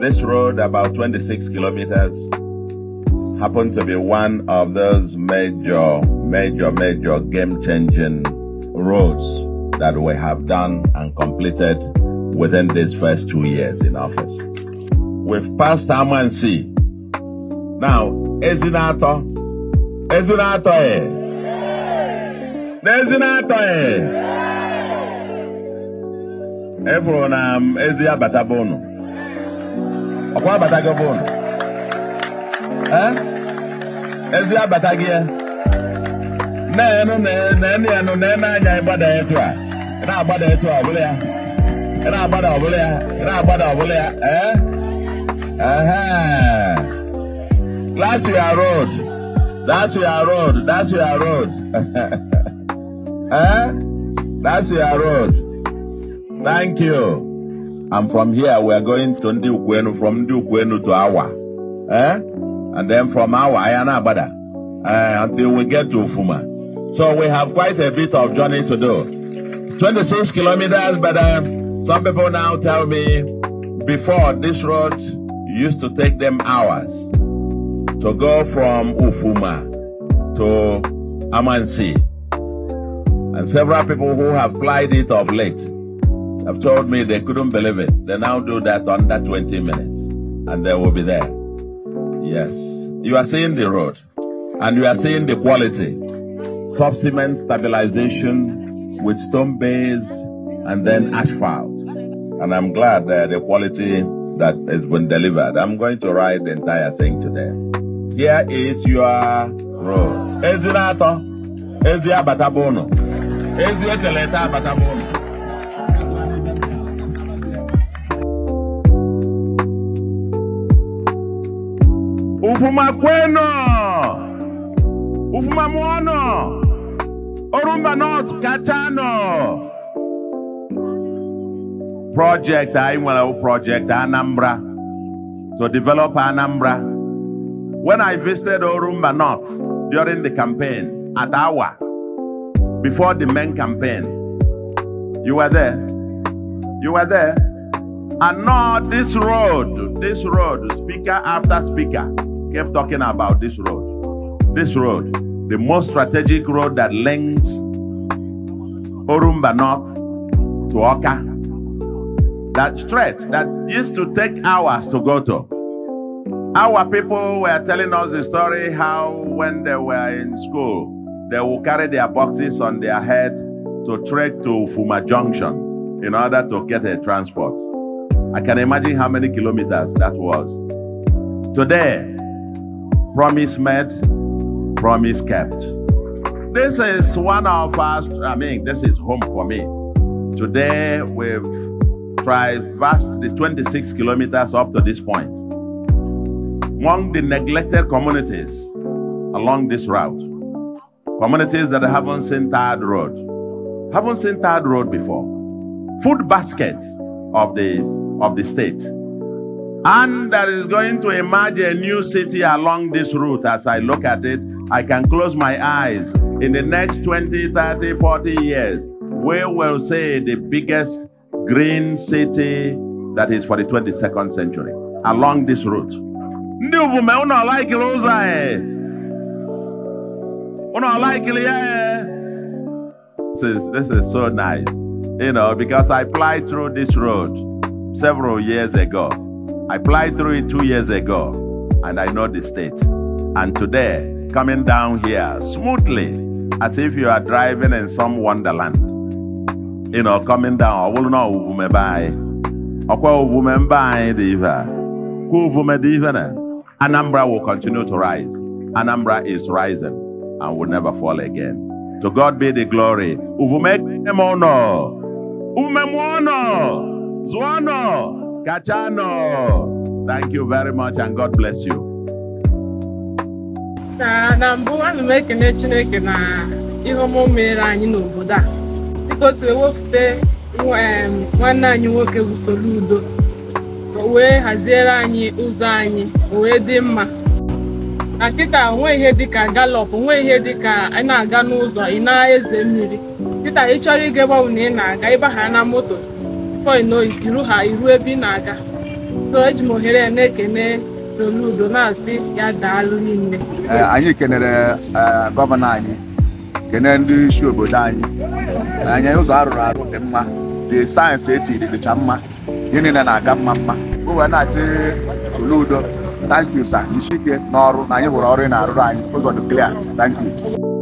this road, about 26 kilometers, happened to be one of those major, major, major game changing roads that we have done and completed within these first two years in office. We've passed Amansea. Now, Ezinato, Ezinato, eh? Ezinato, eh? Efuru na m ezi abata bụ unu. Ọkwa abata gị bụ unu? Eh? Ezi abata gị? Na-enu na-enu na-enu anya ịgbada etu a. Na-agbada etu a ọbụla ya. Na-agbada ọbụla ya. Na-agbada ọbụla ya. That's your road. That's your road. That's your road. eh? That's your road. Thank you. And from here, we are going to Ndi Ukwenu, from Ndi Ukwenu to Awa. Eh? And then from Awa, Ayana Abada. Uh, until we get to Ufuma. So we have quite a bit of journey to do. 26 kilometers, but uh, some people now tell me before this road used to take them hours to go from Ufuma to Amansi. And several people who have plied it of late have told me they couldn't believe it. They now do that under 20 minutes and they will be there. Yes. You are seeing the road and you are seeing the quality. Soft Subcement stabilization with stone base and then asphalt. And I'm glad that the quality that has been delivered. I'm going to write the entire thing today. Here is your road. Ezinato, Ezi Abatabono, Ezi Abatabono. Ufuma kweno, Ufuma mwono, Orumba North Kachano. Project, I want a project Anambra to develop Anambra. When I visited Orumba North during the campaign at Awa, before the main campaign, you were there. You were there. And now this road, this road, speaker after speaker kept talking about this road. This road, the most strategic road that links Orumba North to Awka. That stretch that used to take hours to go to. Our people were telling us the story how when they were in school, they would carry their boxes on their head to trek to Fuma Junction in order to get a transport. I can imagine how many kilometers that was. Today, promise made, promise kept. This is one of us, I mean, this is home for me. Today, we've traversed the 26 kilometers up to this point. Among the neglected communities along this route, communities that haven't seen third road, haven't seen third road before, food baskets of the of the state. And there is going to emerge a new city along this route. As I look at it, I can close my eyes. In the next 20, 30, 40 years, we will say the biggest green city that is for the 22nd century along this route. Ndị uvume unu alaikili ụzọ a unu alaikili ya This is, this is so nice, you know, because I applied through this road several years ago. I applied through it two years ago, and I know the state. And today, coming down here smoothly, as if you are driving in some wonderland. You know, coming down, I will know uvume bai. Okwa uvume mbai diva. Ku uvume diva Anambra will continue to rise. Anambra is rising and will never fall again. To God be the glory. Uvume mono. Uvume mono. Zuano. Kachano. Thank you very much and God bless you. na mbụ ana m ekene chineke na ihe o mere anyị n'obodo a. Dịka o si em, nwanne anyị nwoke bụ Soludo o wee haziere anyị ụzọ anyị wee dị mma. Na kịta onwe ihe dịka galop onwe ihe dịka ị na-aga n'ụzọ ị na-eze mmiri. Kịta ị chọrọ ịga ebe ọbụla ị na-aga ịbagha na moto. Fọ ino itiru ha iru ebe ị na-aga. So eji m ohere na-ekene Soludo na-asị ya daalụ niile. Ee, anyị kenere ee, gọvanọ anyị kene ndị isi obodo anyị. Anyị ụzọ arụrụ arụ dị mma dị sayensị etiri dịcha mma ihe niile na-aga mma mma. O na-asị Soludo thank you sir. N'ọrụ na anyị hụrụ ọrụ ị na-arụrụ anyị. Ụzọ dị clear. Thank you.